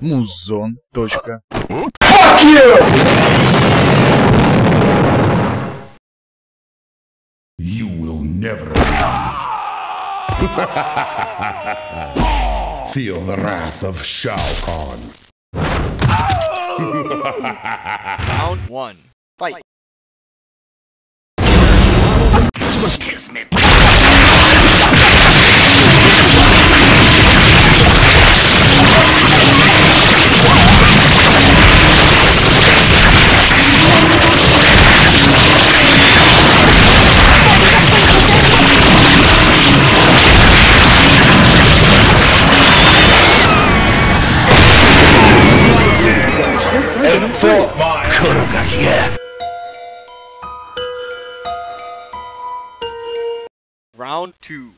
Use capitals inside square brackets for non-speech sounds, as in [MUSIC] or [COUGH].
Музон. Точка. You will never. [LAUGHS] Feel the wrath of Shao Kahn. Round one. Fight. Kismet. four miles. yeah. Round two.